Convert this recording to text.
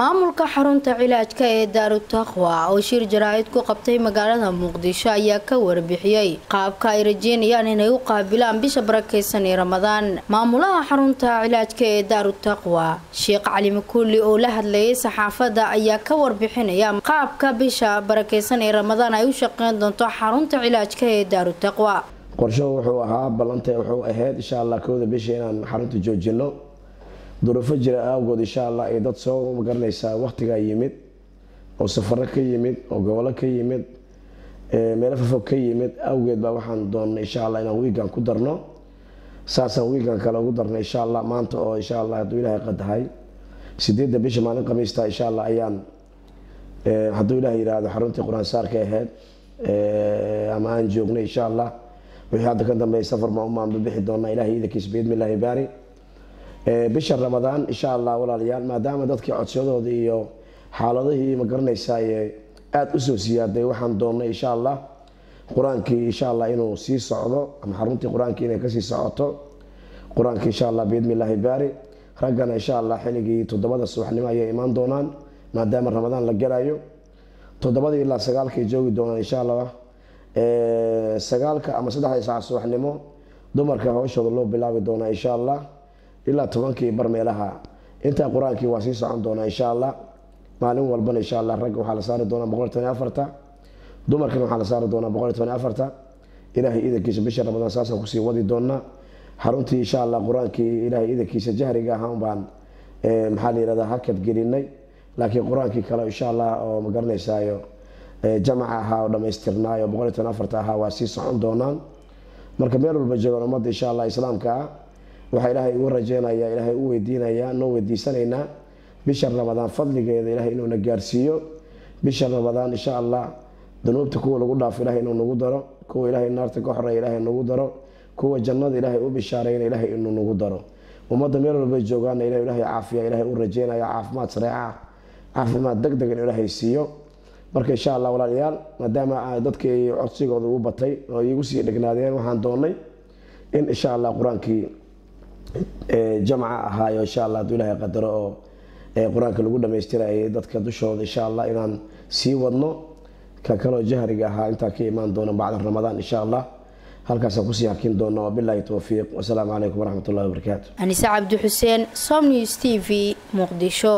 maamulka xarunta cilaajka ee daarutaqwa oo shir jaraa'id ku qabtay magaalada muqdisho ayaa ka warbixiyey qaabka ay rajeynayaan inay u qaabilaan bisha barakeysan ee ramadaan. Maamulaha xarunta cilaajka ee daarutaqwa sheekh cali makuuli oo la hadlayay saxaafadda ayaa ka warbixinaya qaabka bisha barakeysan ee ramadaan ay u shaqeyn doonto xarunta cilaajka ee daarutaqwa qorsho wuxuu ahaa ballanta wuxuu ahayd insha allah kowda bisha inaan xarunta joojino duruufo jira awgood insha allah iyo dad soo ma garanaysaa waqtigaa yimid oo safaro ka yimid oo gobolo ka yimid meelo fafog ka yimid. Awgeed baa waxaan doonnay insha allah inaan wiigan ku darno. Saasaan wiigan kale ugu darnay insha allah maanta oo insha allah hadduu ilaahay qadahay sideedda bisha maalin khamiista insha allah ayaan hadduu ilaah yidhaahdo xaruntii qur'aan saarka ahayd ama aan joognay insha allah wixii hadda ka dambeeya safar ma umaanba bixi doonaa ilahay iidankiisa biidmillahi baari. Bisha ramadaan insha allah walaalayaal maadaama dadkii codsiyadooda iyo xaaladihii ma garanaysaa aada u soo siyaaday waxaan doonnay insha allah qur'aankii insha allah inuu sii socdo ama xaruntii qur'aankii inay ka sii socoto. Qur'aankii insha allah biidmillahi baari. Raggana insha allah xilligii toddobada subaxnimo ayay imaan doonaan maadaama ramadaan la galayo toddobadii ilaa sagaalkay joogi doonaan insha allah sagaalka ama saddexda saac subaxnimo dumarka hawshooda loo bilaabi doonaa insha allah ilaa tobankii bar meelaha. Intaa qur'aankii waa sii socon doonaa insha allah maalin walbana insha allah ragga waxaa la saari doonaa boqol toban afarta. Dumarkana waxaa la saari doonaa boqol toban afarta. Ilaahay iidankiisa bisha ramadaan saasaan ku sii wadi doonaa. Xaruntii insha allah qur'aankii ilaahay iidankiisa jahriga ahaan baan maxaa la yirahdaa hakad gelinay. Laakiin qur'aankii kale insha allah oo ma garanaysaayo jamaca ahaa oo dhammaystirnaayo boqol toban afarta ahaa waa sii socon doonaan. Marka meel walba joogaan ummadda insha allah islaamka ah waxaa ilaahay ugu rajeynayaa ilaahay u weydiinayaa noo weydiisanaynaa bisha ramadaan fadligeeda ilaahay inuuna gaarsiiyo. Bisha ramadaan insha allah dunuubta kuwa lagu dhaafo ilahay inuu nagu daro kuwa ilaahay naarta ka xoreeya ilaahay nagu daro kuwa jannada ilaahay u bishaarayna ilaahay inuu nagu daro. Ummadda meel walba joogaana ila ilaahay caafiya ilaahay u rajeynaya caafimaad sareeca caafimaad deg deg in siiyo marka insha allah walaalayaal maadaama dadkii codsigooda ugu batay oo iigu sii dhegnaadeen waxaan doonay in insha allah qur'aankii jamca ahaayo insha allah hadduu ilaahay qadaro oo qur'aanka lagu dhamaystirayay dadka dushooda insha allah inaan sii wadno. Ka kaloo jahriga ahaa intaa ka imaan doona bacda ramadaan insha allah halkaasaan ku sii hakin doona wabilaahi towfiiq wasalaamu calaykum waraxmat wabarakaatu anise cabdi xuseen som news t v muqdisho